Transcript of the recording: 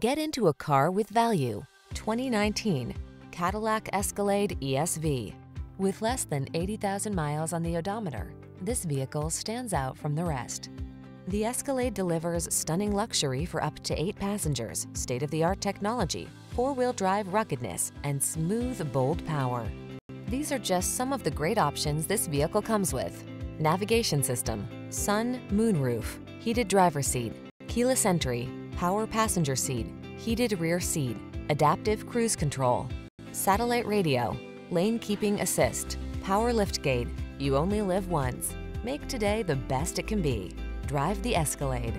Get into a car with value. 2019 Cadillac Escalade ESV. With less than 80,000 miles on the odometer, this vehicle stands out from the rest. The Escalade delivers stunning luxury for up to eight passengers, state-of-the-art technology, four-wheel drive ruggedness, and smooth, bold power. These are just some of the great options this vehicle comes with. Navigation system, sun, moonroof, heated driver seat, keyless entry, power passenger seat, heated rear seat, adaptive cruise control, satellite radio, lane keeping assist, power liftgate. You only live once. Make today the best it can be. Drive the Escalade.